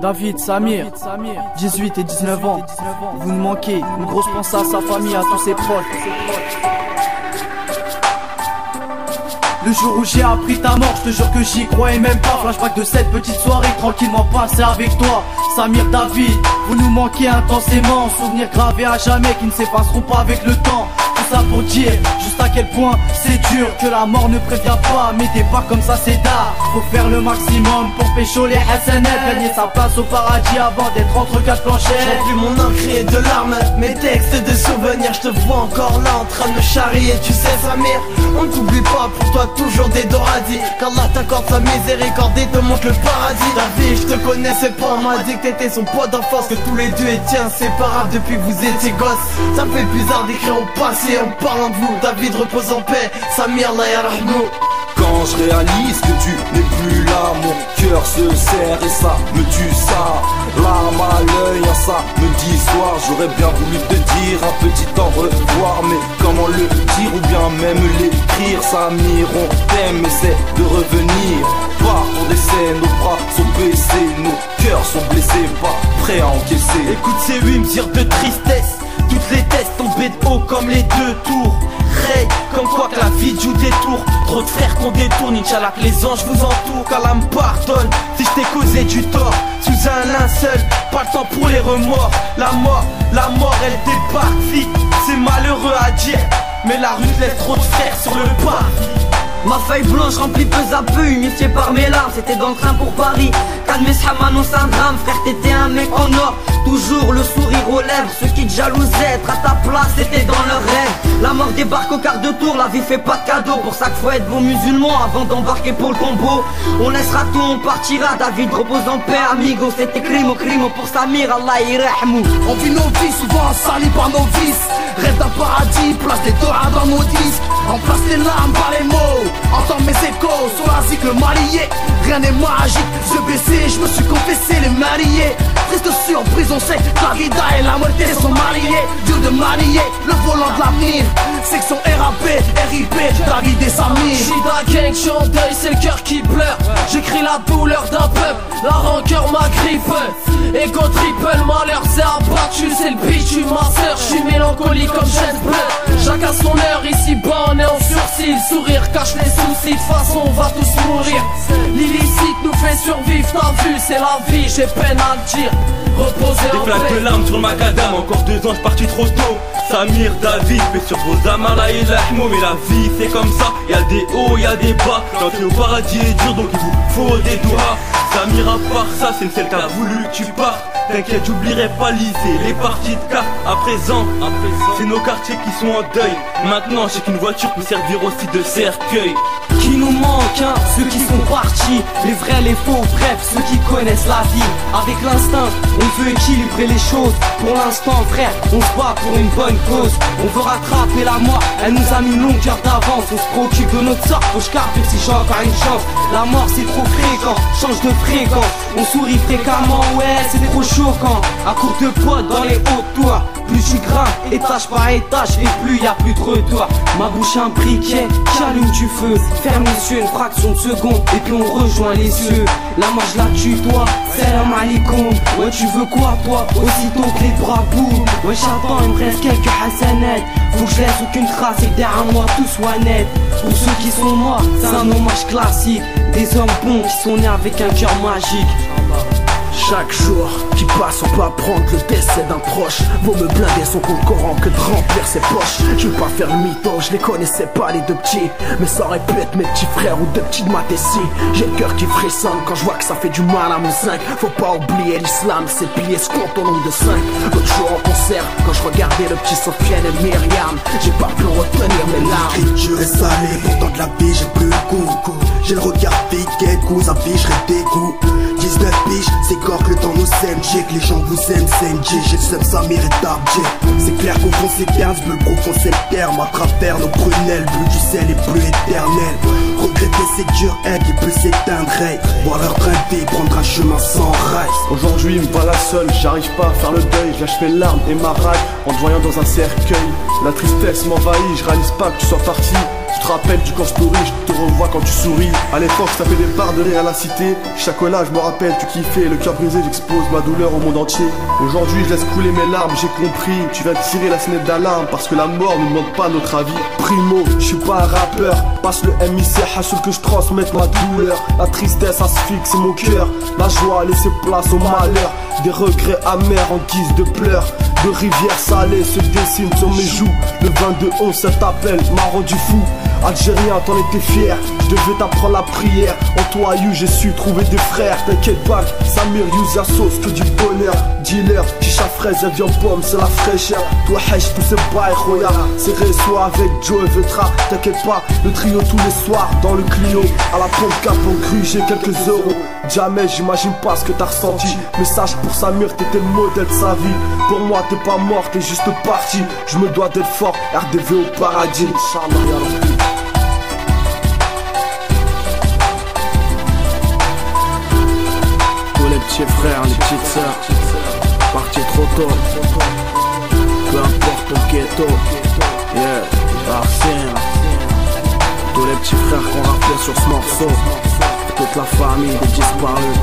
David, Samir, 18 et 19 ans, vous nous manquez, une grosse pensée à sa famille, à tous ses proches. Le jour où j'ai appris ta mort, je te jure que j'y croyais même pas. Flashback de cette petite soirée tranquillement passée avec toi. Samir David, vous nous manquez intensément. Souvenirs gravés à jamais qui ne s'effaceront pas avec le temps. Ça pour dire à quel point c'est dur Que la mort ne prévient pas. Mais des pas comme ça c'est d'art Faut faire le maximum pour pécho les SNL Gagner sa place au paradis avant d'être entre quatre planchettes J'ai vu mon encre de larmes. Mes textes de souvenirs Je te vois encore là en train de me charrier. Tu sais Samir On t'oublie pas. Pour toi toujours des doradis. Qu'Allah t'accorde sa miséricorde et te montre le paradis. La vie je te connaissais pas. On m'a dit que t'étais son pote d'enfance. Que tous les deux étaient inséparables depuis que vous étiez gosses. Ça fait bizarre d'écrire au passé en parlant de vous. David repose en paix, Samir la quand je réalise que tu n'es plus là Mon cœur se serre et ça me tue ça. Larme à l'œil un samedi soir J'aurais bien voulu te dire un petit au revoir. Mais comment le dire ou bien même l'écrire Samir on t'aime essaie de revenir. Pas pour des scènes, nos bras sont baissés Nos cœurs sont blessés, pas prêts à encaisser. Écoute ces huit me de tristesse. Toutes les tests tombés de haut comme les deux tours la vie joue des tours Trop de frères qu'on détourne, Inch'Allah que les anges vous entourent Qu'Allah me pardonne. Si je t'ai causé du tort Sous un linceul, pas le temps pour les remords. La mort, la mort elle débarque vite. C'est malheureux à dire Mais la rue laisse trop de frères sur le pas Ma feuille blanche remplie peu à peu, humifiée par mes larmes. C'était dans le train pour Paris. Calme annonce un drame, frère t'étais un mec en or. Toujours le sourire aux lèvres, ceux qui te jalousaient Être à ta place, c'était dans leur rêve La mort débarque au quart de tour, la vie fait pas de cadeau Pour ça qu'il faut être bon musulman avant d'embarquer pour le combo. On laissera tout, on partira, David repose en paix amigo. C'était crime au crime pour Samir, Allah irahmou On vit nos vies, souvent salis par nos vices. Rêve d'un paradis, place des doigts dans nos disques Remplace les larmes par les échos sur la cycle marié. Rien n'est magique, je baissé, je me suis confessé les mariés. Triste surprise, on sait que la vida et la moitié sont mariés. Dieu de marier, le volant de l'avenir. Section RAP, RIP, David et Samir J'suis gang, en deuil, c'est le cœur qui pleure. J'écris la douleur d'un peuple, la rancœur m'agrippe Ego triple, malheur c'est abattu, c'est le bitch, ma soeur J'suis mélancolique comme chaise bleue Chacun son heure, ici bas on est en sursis. Sourire cache les soucis, de façon on va tous mourir. L'illicite nous fait survivre, t'as vu, c'est la vie, j'ai peine à le dire. Reposer Des flaques de larmes sur le macadam, encore deux ans, parti trop tôt. Samir, David, fait sur vos amas là et Mais la vie c'est comme ça, y'a des hauts, y'a des bas. L'entrée au paradis est dur donc il vous faut des doigts. Samir à part ça, c'est une celle a voulu que tu partes T'inquiète, j'oublierai pas lycée, les parties de cartes à présent. C'est nos quartiers qui sont en deuil. Maintenant, j'ai qu'une voiture peut servir aussi de cercueil. Qui nous manque, hein, ceux les vrais, les faux, bref, ceux qui connaissent la vie. Avec l'instinct, on veut équilibrer les choses. Pour l'instant, frère, on se bat pour une bonne cause. On veut rattraper la mort, elle nous a mis une longueur d'avance. On se préoccupe de notre sort, faut que si j'ai encore une chance. La mort, c'est trop fréquent, change de fréquence. On sourit fréquemment, ouais, c'est trop choquant. À courte de potes dans les hauts toits Plus tu grimpes étage par étage. Et plus y a plus de retour Ma bouche un briquet j'allume du feu. Ferme les yeux. Une fraction de seconde Et puis on rejoint les cieux. La moi je la tutoie Salam alaikum Ouais tu veux quoi toi? Aussitôt que les bras boum Ouais j'attends il me reste quelques hassanettes Faut que je laisse aucune trace et derrière moi tout soit net. Pour ceux qui sont morts c'est un hommage classique. Des hommes bons qui sont nés avec un cœur magique chaque jour qui passe, on peut apprendre le décès d'un proche. Vaut me blinder son compte courant que de remplir ses poches. Je veux pas faire le mytho, je les connaissais pas les deux petits. Mais ça aurait pu être mes petits frères ou deux petits de ma tessie. J'ai le cœur qui frissonne quand je vois que ça fait du mal à mon 5. Faut pas oublier l'islam, c'est piliers ce compte au nombre de 5. L'autre jour en concert, quand je regardais le petit Sofiane et Myriam, j'ai pas pu retenir mes larmes. L'écriture est salée, pourtant de la vie j'ai plus le coup. J'ai le regard vide, coups, afficherai des coups. 19 piges, c'est le temps nous sème. J'ai que les gens vous aiment, c'est J'ai le ça mérite C'est clair qu'au fond c'est 15, bleu profond c'est le terme. À travers nos prunelles, bleu du ciel et bleu éternel. Regretter c'est dur, un qui peut s'éteindre Voir leur de prendre un chemin sans rail. Aujourd'hui me voilà seul, j'arrive pas à faire le deuil. Je lâche mes larmes et ma rage en te voyant dans un cercueil. La tristesse m'envahit, je réalise pas que tu sois parti Tu te rappelles du story, je te revois quand tu souris. À l'époque ça fait des barres de rire à la cité. Chaque là je me rappelle tu kiffais Le cœur brisé j'expose ma douleur au monde entier. Aujourd'hui je laisse couler mes larmes j'ai compris. Tu vas tirer la sonnette d'alarme Parce que la mort ne demande pas notre avis. Primo, je suis pas un rappeur. Passe le MIC à que je transmette ma douleur. La tristesse asphyxie mon cœur. La joie a laissé place au malheur. Des regrets amers en guise de pleurs. De rivières salées se dessinent sur mes joues. Le 22 11 cet appel m'a rendu fou Algérien, t'en étais fier, je devais t'apprendre la prière? En toi, You, j'ai su trouver des frères. T'inquiète pas, Samir, use sauce, que du bonheur. Dealer, chicha fraise, et viande pomme, c'est la fraîcheur. Toi, Hesh, tous ces bails, Roya. C'est soit avec Joe et Vetra. T'inquiète pas, le trio tous les soirs dans le Clio. À la pompe cap en cru, j'ai quelques euros. Jamais, j'imagine pas ce que t'as ressenti. Message pour Samir, t'étais le modèle de sa vie. Pour moi, t'es pas mort, t'es juste parti. Je me dois d'être fort, RDV au paradis. Petits frères, les petites sœurs, partis trop tôt. Peu importe ton ghetto, yeah, Arsène. Tous les petits frères qu'on rappelait sur ce morceau, toute la famille des disparus.